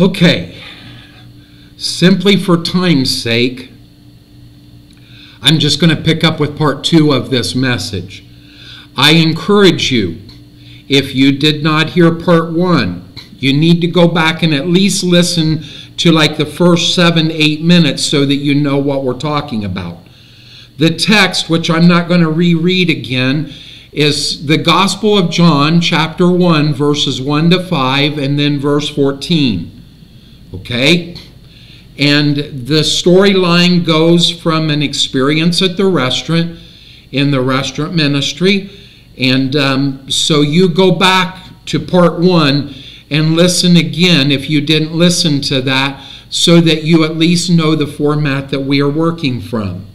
Okay, simply for time's sake, I'm just going to pick up with part two of this message. I encourage you, if you did not hear part one, you need to go back and at least listen to like the first seven, eight minutes so that you know what we're talking about. The text, which I'm not going to reread again, is the Gospel of John, chapter 1, verses 1 to 5, and then verse 14. Okay? And the storyline goes from an experience at the restaurant, in the restaurant ministry. And um, so you go back to part one and listen again if you didn't listen to that, so that you at least know the format that we are working from.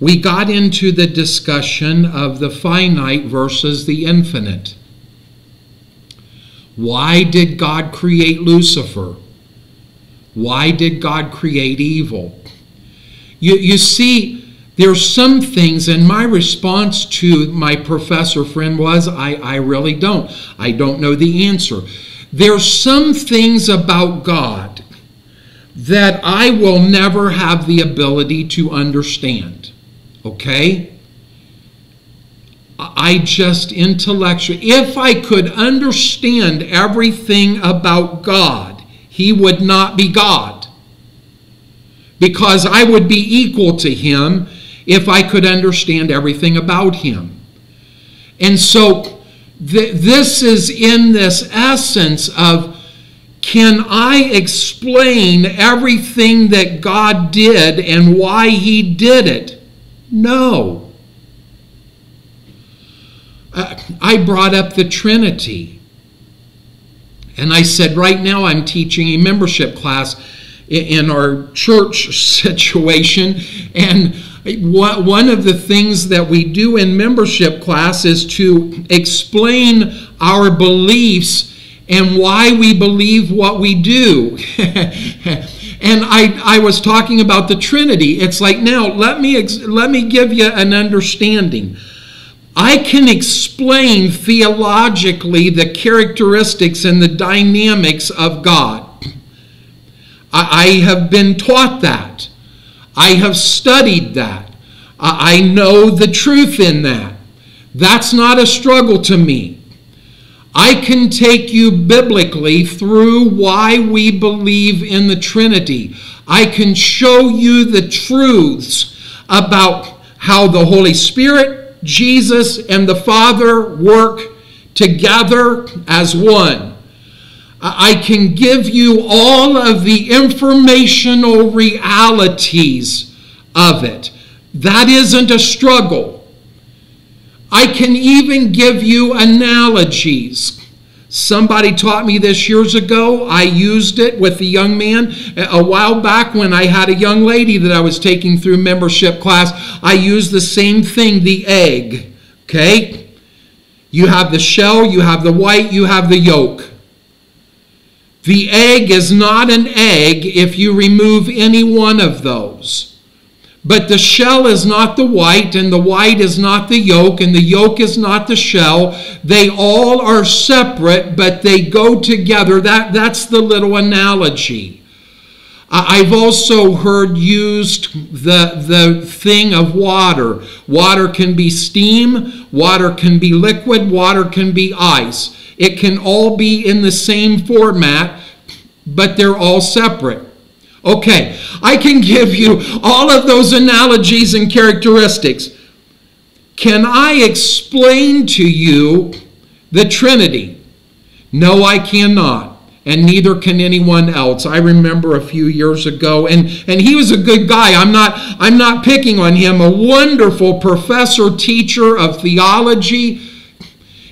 We got into the discussion of the finite versus the infinite. Why did God create Lucifer? Why did God create evil? You, you see, there's some things, and my response to my professor friend was, I, I really don't. I don't know the answer. There's some things about God that I will never have the ability to understand. Okay? I just intellectually, if I could understand everything about God, he would not be God. Because I would be equal to him if I could understand everything about him. And so th- this is in this essence of can I explain everything that God did and why he did it? No. Uh, I brought up the Trinity. And I said, right now I'm teaching a membership class in our church situation. And one of the things that we do in membership class is to explain our beliefs and why we believe what we do. and I, I was talking about the Trinity. It's like, now let me, let me give you an understanding. I can explain theologically the characteristics and the dynamics of God. I, have been taught that. I have studied that. I know the truth in that. That's not a struggle to me. I can take you biblically through why we believe in the Trinity. I can show you the truths about how the Holy Spirit Jesus and the Father work together as one. I can give you all of the informational realities of it. That isn't a struggle. I can even give you analogies. Somebody taught me this years ago. I used it with a young man a while back when I had a young lady that I was taking through membership class. I used the same thing the egg. Okay? You have the shell, you have the white, you have the yolk. The egg is not an egg if you remove any one of those. But the shell is not the white, and the white is not the yolk, and the yolk is not the shell. They all are separate, but they go together. That, that's the little analogy. I've also heard used the, the thing of water. Water can be steam, water can be liquid, water can be ice. It can all be in the same format, but they're all separate. Okay, I can give you all of those analogies and characteristics. Can I explain to you the Trinity? No, I cannot. And neither can anyone else. I remember a few years ago, and, and he was a good guy. I'm not, I'm not picking on him. A wonderful professor, teacher of theology.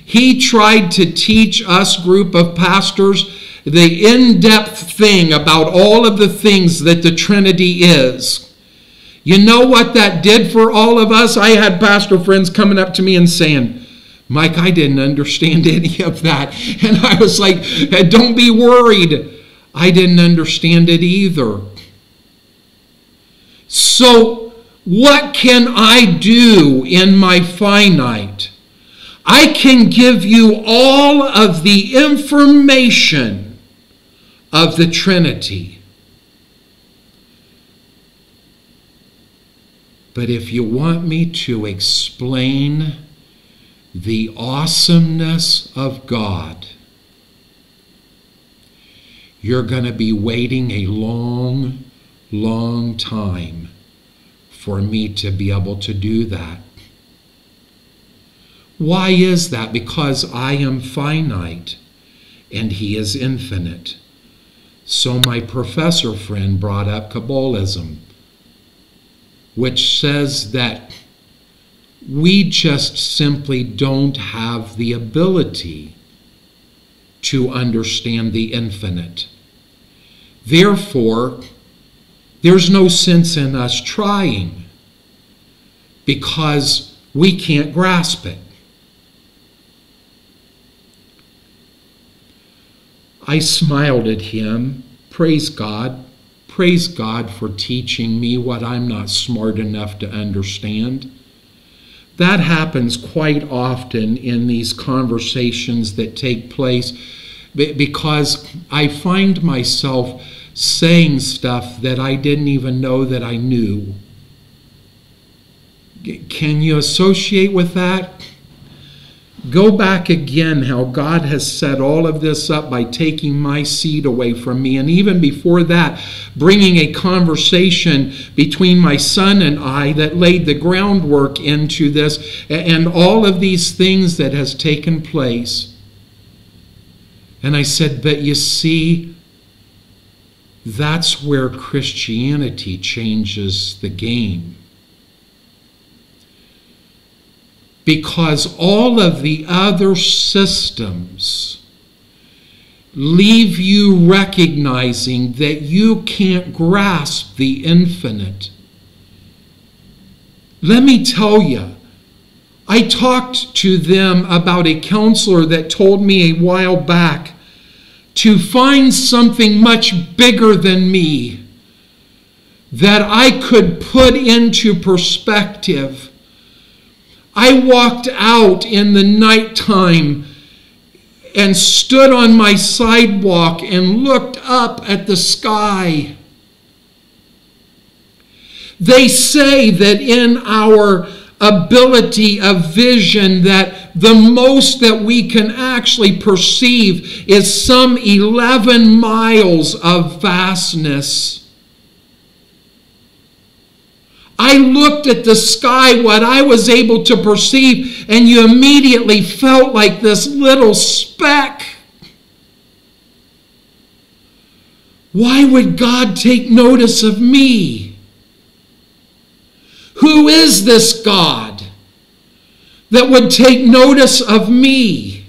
He tried to teach us group of pastors the in depth thing about all of the things that the Trinity is. You know what that did for all of us? I had pastor friends coming up to me and saying, Mike, I didn't understand any of that. And I was like, don't be worried. I didn't understand it either. So, what can I do in my finite? I can give you all of the information of the Trinity. But if you want me to explain the awesomeness of God, you're going to be waiting a long, long time for me to be able to do that. Why is that? Because I am finite and he is infinite. So my professor friend brought up Kabbalism, which says that we just simply don't have the ability to understand the infinite. Therefore, there's no sense in us trying because we can't grasp it. I smiled at him. Praise God. Praise God for teaching me what I'm not smart enough to understand. That happens quite often in these conversations that take place because I find myself saying stuff that I didn't even know that I knew. Can you associate with that? Go back again how God has set all of this up by taking my seed away from me. And even before that, bringing a conversation between my son and I that laid the groundwork into this and all of these things that has taken place. And I said, But you see, that's where Christianity changes the game. Because all of the other systems leave you recognizing that you can't grasp the infinite. Let me tell you, I talked to them about a counselor that told me a while back to find something much bigger than me that I could put into perspective I walked out in the nighttime and stood on my sidewalk and looked up at the sky. They say that in our ability of vision that the most that we can actually perceive is some 11 miles of vastness. I looked at the sky, what I was able to perceive, and you immediately felt like this little speck. Why would God take notice of me? Who is this God that would take notice of me?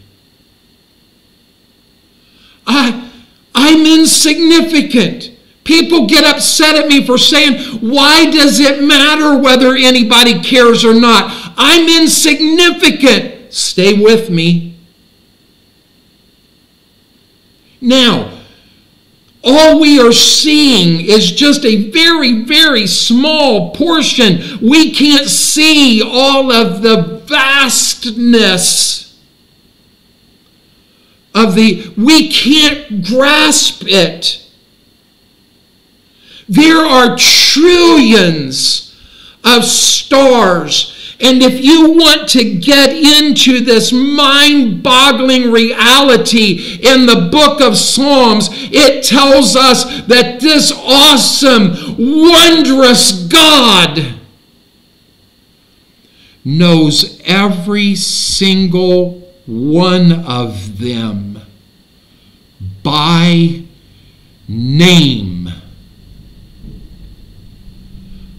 I, I'm insignificant. People get upset at me for saying, Why does it matter whether anybody cares or not? I'm insignificant. Stay with me. Now, all we are seeing is just a very, very small portion. We can't see all of the vastness of the, we can't grasp it. There are trillions of stars. And if you want to get into this mind boggling reality in the book of Psalms, it tells us that this awesome, wondrous God knows every single one of them by name.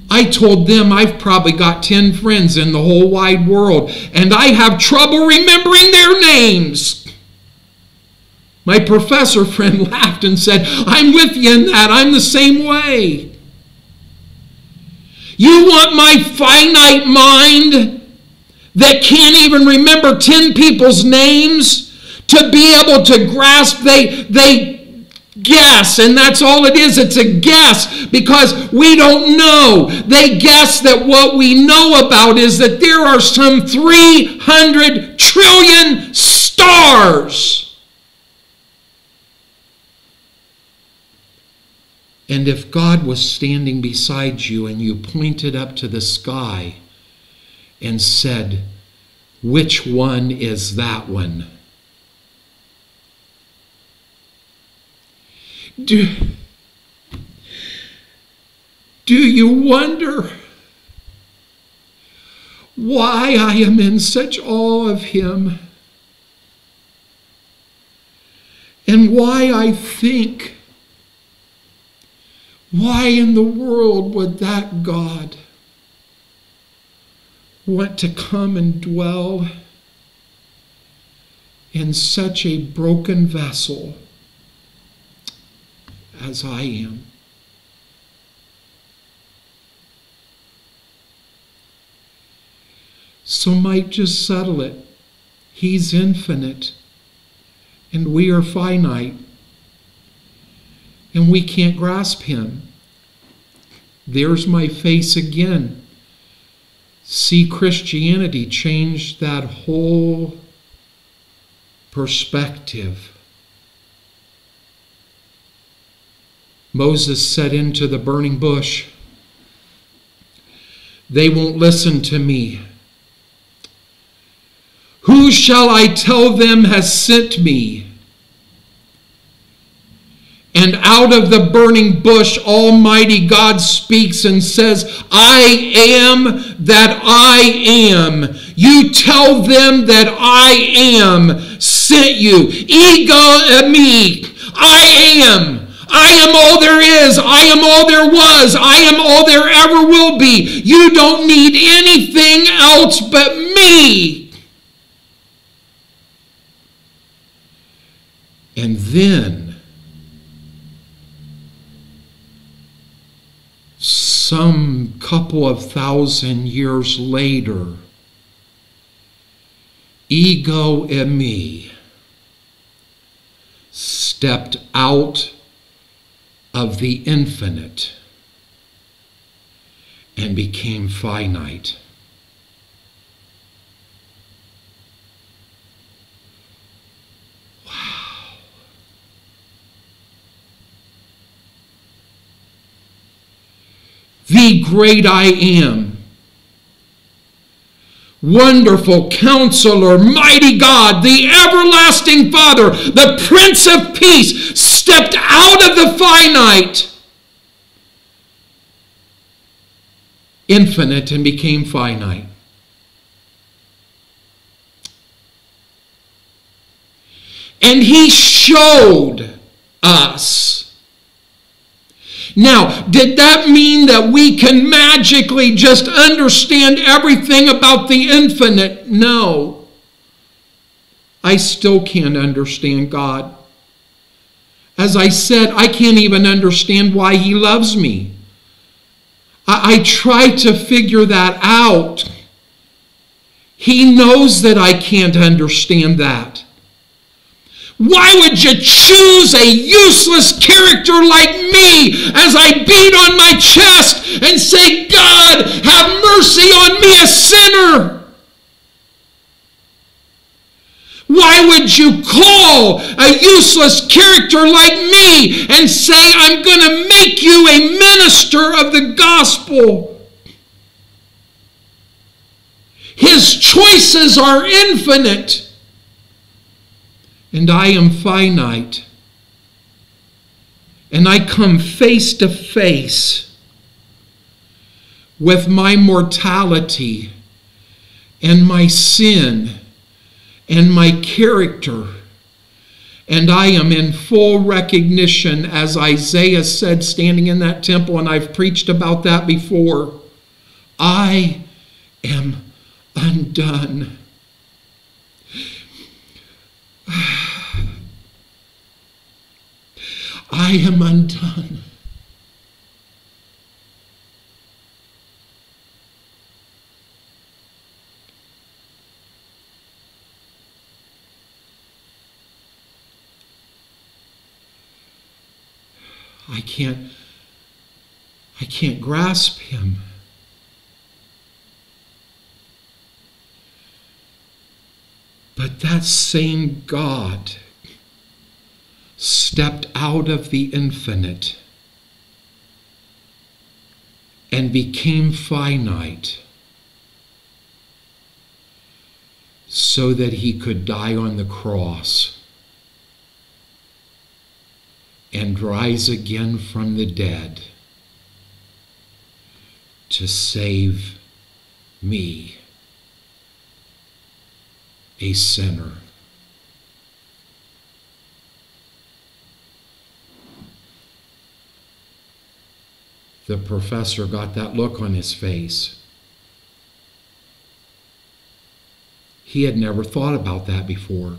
I told them I've probably got 10 friends in the whole wide world, and I have trouble remembering their names. My professor friend laughed and said, I'm with you in that. I'm the same way. You want my finite mind that can't even remember 10 people's names to be able to grasp they they guess, and that's all it is. It's a guess because we don't know. They guess that what we know about is that there are some 300 trillion stars. And if God was standing beside you and you pointed up to the sky and said, Which one is that one? Do, do you wonder why I am in such awe of him? And why I think, why in the world would that God want to come and dwell in such a broken vessel as I am? So might just settle it. He's infinite, and we are finite, and we can't grasp him. There's my face again. See Christianity change that whole perspective. Moses said into the burning bush, They won't listen to me. Who shall I tell them has sent me? And out of the burning bush, Almighty God speaks and says, I am that I am. You tell them that I am sent you. Ego eimi. I am. I am all there is. I am all there was. I am all there ever will be. You don't need anything else but me. And then, some couple of thousand years later, ego eimi stepped out of the infinite and became finite. the great I am. Wonderful counselor, mighty God, the everlasting Father, the Prince of Peace, stepped out of the finite, infinite, and became finite. And he showed us now, did that mean that we can magically just understand everything about the infinite? No. I still can't understand God. As I said, I can't even understand why He loves me. I, I try to figure that out. He knows that I can't understand that. Why would you choose a useless character like me as I beat on my chest and say, God, have mercy on me, a sinner? Why would you call a useless character like me and say, I'm going to make you a minister of the gospel? His choices are infinite and I am finite. And I come face to face with my mortality and my sin and my character. And I am in full recognition, as Isaiah said, standing in that temple, and I've preached about that before. I am undone. I am undone. I can't I can't grasp him. But that same God stepped out of the infinite and became finite so that he could die on the cross and rise again from the dead to save me, a sinner. The professor got that look on his face. He had never thought about that before.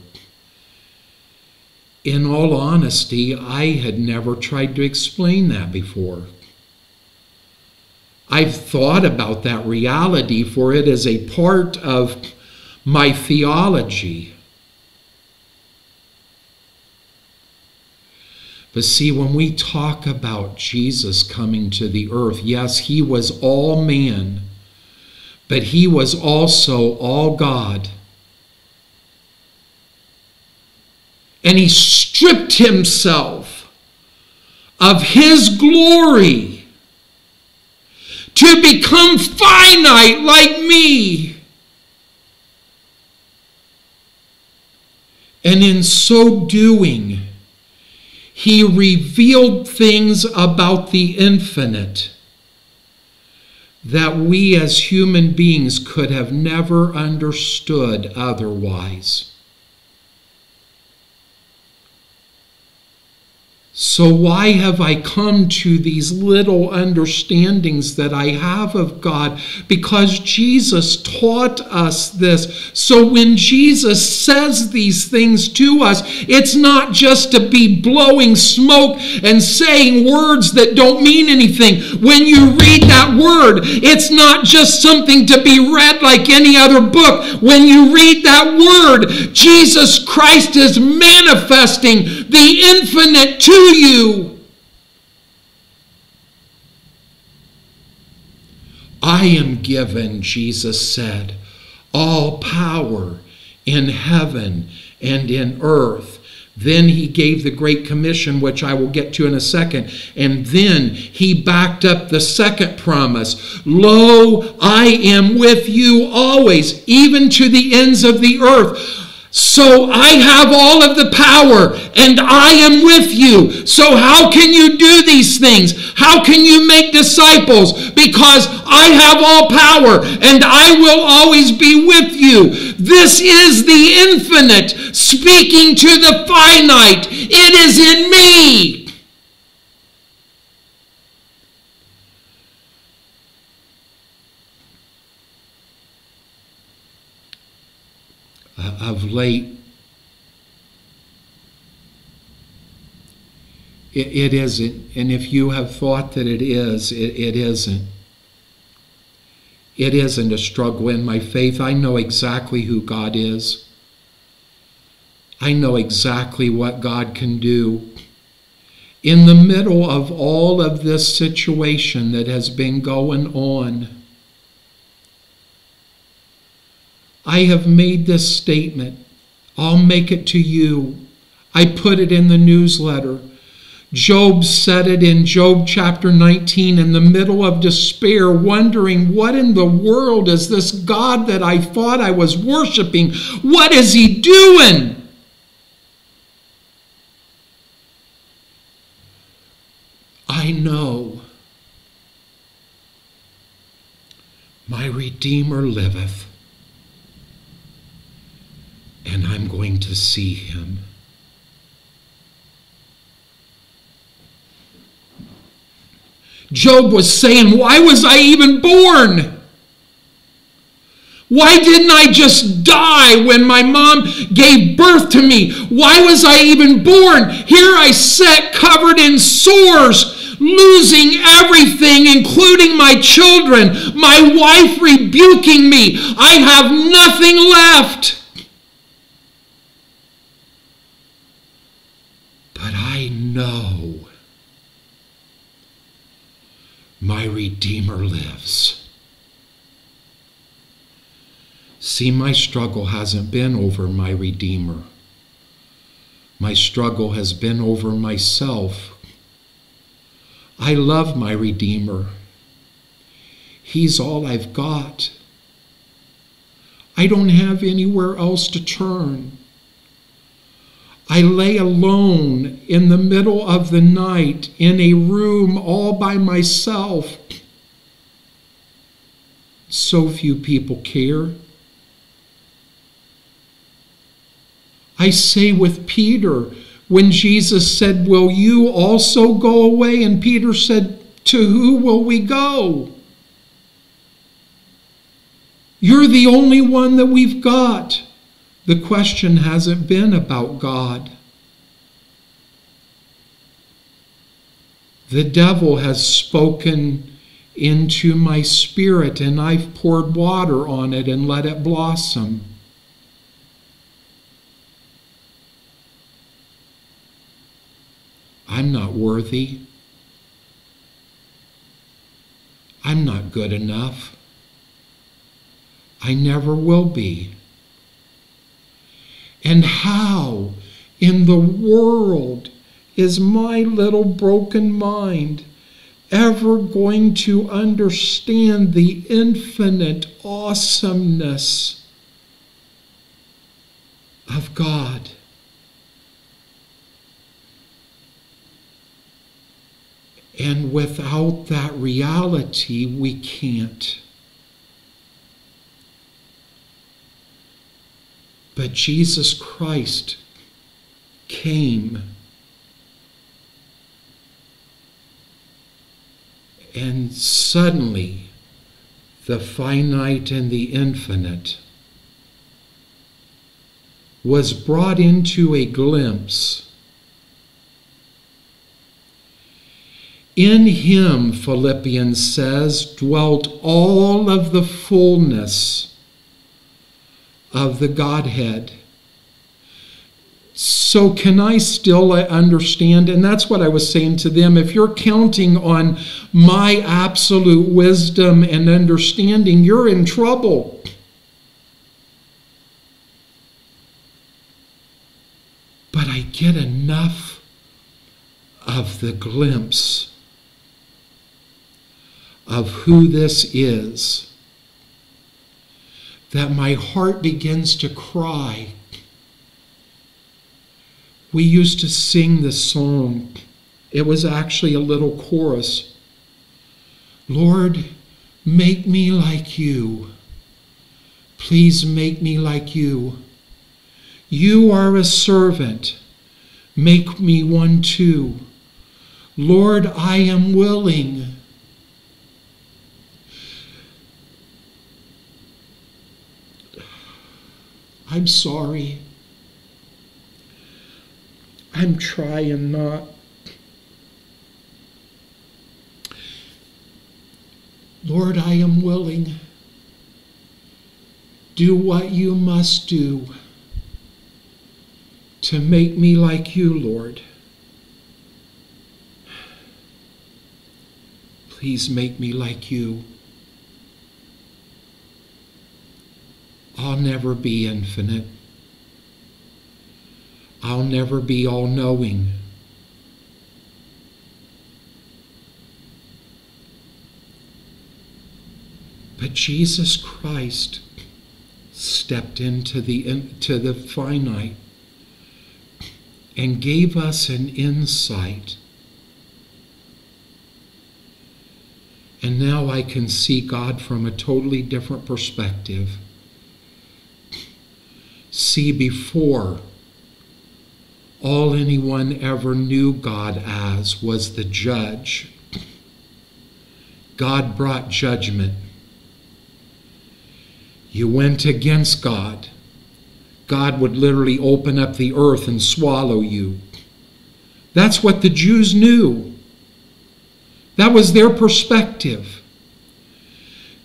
In all honesty, I had never tried to explain that before. I've thought about that reality, for it is a part of my theology. But see, when we talk about Jesus coming to the earth, yes, he was all man, but he was also all God. And he stripped himself of his glory to become finite like me. And in so doing, he revealed things about the infinite that we as human beings could have never understood otherwise. So, why have I come to these little understandings that I have of God? Because Jesus taught us this. So, when Jesus says these things to us, it's not just to be blowing smoke and saying words that don't mean anything. When you read that word, it's not just something to be read like any other book. When you read that word, Jesus Christ is manifesting the infinite to you. I am given, Jesus said, all power in heaven and in earth. Then he gave the Great Commission, which I will get to in a second. And then he backed up the second promise Lo, I am with you always, even to the ends of the earth. So I have all of the power and I am with you. So how can you do these things? How can you make disciples? Because I have all power and I will always be with you. This is the infinite speaking to the finite. It is in me. Of late, it, it isn't. And if you have thought that it is, it, it isn't. It isn't a struggle in my faith. I know exactly who God is. I know exactly what God can do. In the middle of all of this situation that has been going on, I have made this statement. I'll make it to you. I put it in the newsletter. Job said it in Job chapter 19 in the middle of despair, wondering, What in the world is this God that I thought I was worshiping? What is he doing? I know my Redeemer liveth and I'm going to see him. Job was saying, Why was I even born? Why didn't I just die when my mom gave birth to me? Why was I even born? Here I sat covered in sores, losing everything, including my children, my wife rebuking me. I have nothing left. know my Redeemer lives. See, my struggle hasn't been over my Redeemer. My struggle has been over myself. I love my Redeemer. He's all I've got. I don't have anywhere else to turn. I lay alone in the middle of the night in a room all by myself. So few people care. I say with Peter, when Jesus said, Will you also go away? And Peter said, To who will we go? You're the only one that we've got. The question hasn't been about God. The devil has spoken into my spirit, and I've poured water on it and let it blossom. I'm not worthy. I'm not good enough. I never will be. And how in the world is my little broken mind ever going to understand the infinite awesomeness of God? And without that reality, we can't. But Jesus Christ came and suddenly the finite and the infinite was brought into a glimpse. In him, Philippians says, dwelt all of the fullness of the Godhead. So, can I still uh, understand? And that's what I was saying to them. If you're counting on my absolute wisdom and understanding, you're in trouble. But I get enough of the glimpse of who this is that my heart begins to cry. We used to sing this song. It was actually a little chorus. Lord, make me like you. Please make me like you. You are a servant. Make me one too. Lord, I am willing. I'm sorry. I'm trying not. Lord, I am willing. Do what you must do to make me like you, Lord. Please make me like you. I'll never be infinite. I'll never be all knowing. But Jesus Christ stepped into the, into the finite and gave us an insight. And now I can see God from a totally different perspective see before. All anyone ever knew God as was the judge. God brought judgment. You went against God. God would literally open up the earth and swallow you. That's what the Jews knew. That was their perspective.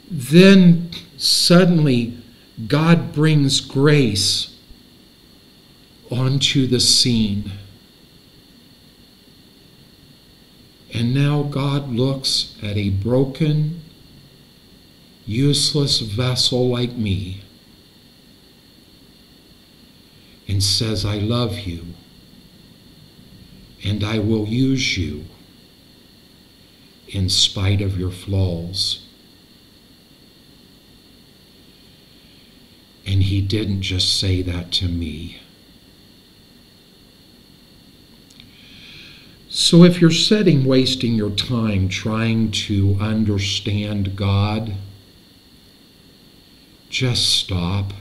Then suddenly God brings grace onto the scene. And now God looks at a broken, useless vessel like me and says, I love you and I will use you in spite of your flaws. And he didn't just say that to me. So if you're sitting wasting your time trying to understand God, just stop.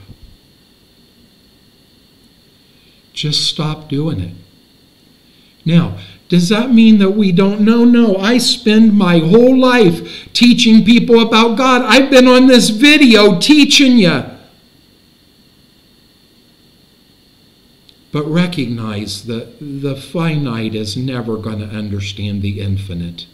Just stop doing it. Now, does that mean that we don't know? No, I spend my whole life teaching people about God. I've been on this video teaching you. But recognize that the finite is never going to understand the infinite.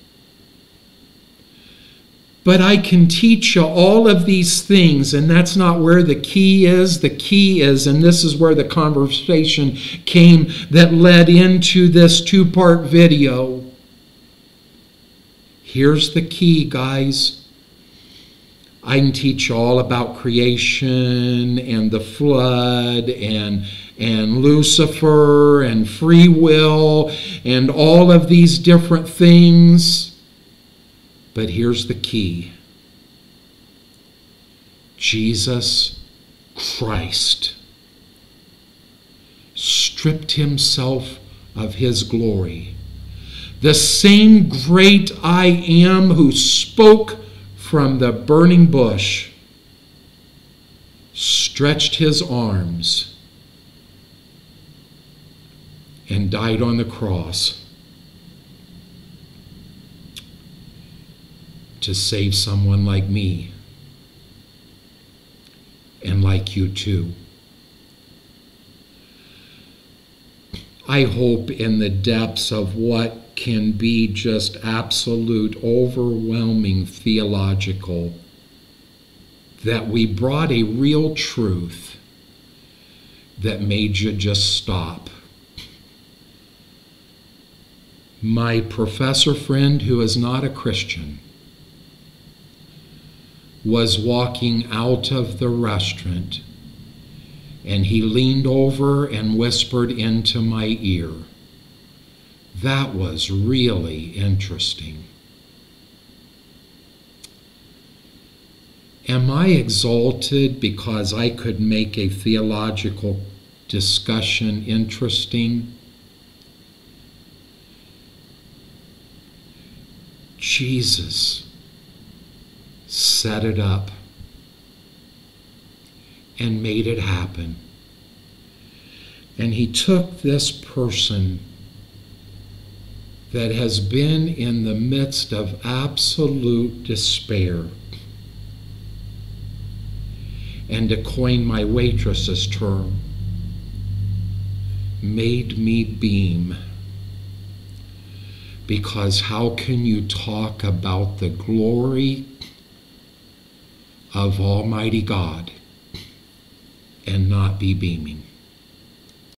But I can teach you all of these things, and that's not where the key is. The key is, and this is where the conversation came that led into this two part video. Here's the key, guys. I can teach you all about creation and the flood and, and Lucifer and free will and all of these different things. But here's the key Jesus Christ stripped himself of his glory. The same great I am who spoke from the burning bush stretched his arms and died on the cross to save someone like me and like you too. I hope in the depths of what can be just absolute, overwhelming theological that we brought a real truth that made you just stop. My professor friend, who is not a Christian, was walking out of the restaurant and he leaned over and whispered into my ear. That was really interesting. Am I exalted because I could make a theological discussion interesting? Jesus set it up, and made it happen. And he took this person that has been in the midst of absolute despair. And to coin my waitress's term, made me beam. Because how can you talk about the glory of Almighty God and not be beaming.